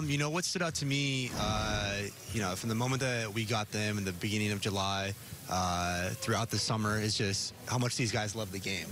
Um, you know what stood out to me, uh, you know, from the moment that we got them in the beginning of July, uh, throughout the summer, is just how much these guys love the game.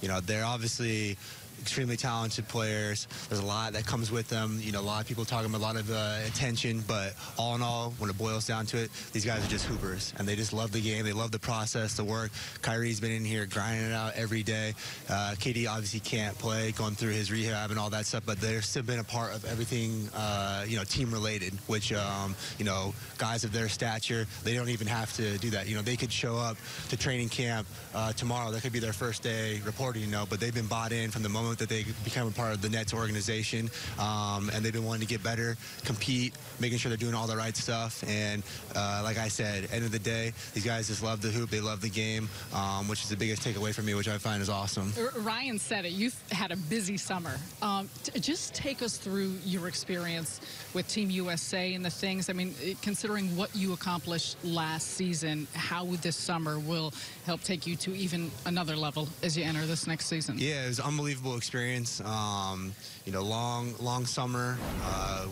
You know, they're obviously extremely talented players. There's a lot that comes with them. You know, a lot of people talking about a lot of uh, attention, but all in all, when it boils down to it, these guys are just hoopers, and they just love the game. They love the process, the work. Kyrie's been in here grinding it out every day. Uh, KD obviously can't play, going through his rehab and all that stuff, but they've still been a part of everything, uh, you know, team related. Which, um, you know, guys of their stature, they don't even have to do that. You know, they could show up to training camp uh, tomorrow. That could be their first day reporting, you know, but they've been bought in from the moment that they become a part of the Nets organization, um, and they've been wanting to get better, compete, making sure they're doing all the right stuff. And uh, like I said, end of the day, these guys just love the hoop, they love the game, um, which is the biggest takeaway for me, which I find is awesome. Ryan said it. You've had a busy summer. Um, just take us through your experience with Team USA and the things. I mean, considering what you accomplished last season, how this summer will help take you to even another level as you enter this next season. Yeah, it was an unbelievable experience. Um, you know, long, long summer. Uh,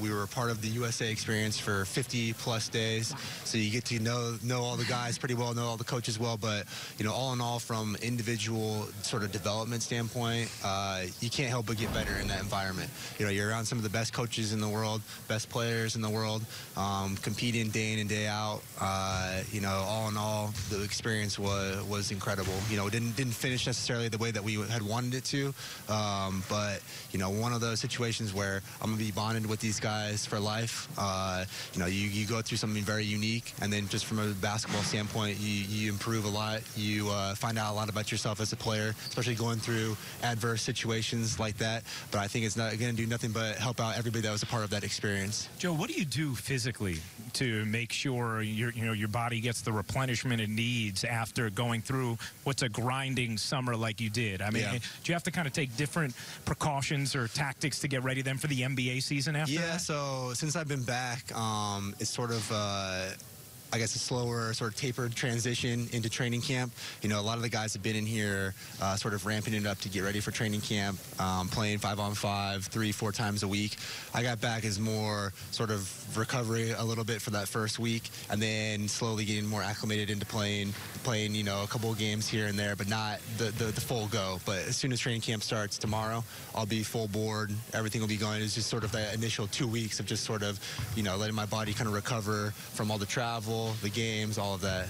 we were a part of the USA experience for 50 plus days, so you get to know know all the guys pretty well, know all the coaches well. But you know, all in all, from individual sort of development standpoint, uh, you can't help but get better in that environment. You know, you're around some of the best coaches in the world, best players in the world, um, competing day in and day out. Uh, you know, all in all, the experience was was incredible. You know, it didn't didn't finish necessarily the way that we had wanted it to, um, but you know, one of those situations where I'm gonna be bonded with these guys guys for life. Uh, you know, you, you go through something very unique, and then just from a basketball standpoint, you, you improve a lot. You uh, find out a lot about yourself as a player, especially going through adverse situations like that. But I think it's not going to do nothing but help out everybody that was a part of that experience. Joe, what do you do physically to make sure your you know your body gets the replenishment it needs after going through what's a grinding summer like you did? I mean, yeah. do you have to kind of take different precautions or tactics to get ready then for the NBA season after? Yeah, that? so since I've been back, um, it's sort of. Uh, I guess, a slower sort of tapered transition into training camp. You know, a lot of the guys have been in here uh, sort of ramping it up to get ready for training camp, um, playing five on five, three, four times a week. I got back as more sort of recovery a little bit for that first week, and then slowly getting more acclimated into playing, playing, you know, a couple of games here and there, but not the, the, the full go. But as soon as training camp starts tomorrow, I'll be full board. Everything will be going. It's just sort of that initial two weeks of just sort of, you know, letting my body kind of recover from all the travel the games, all of that.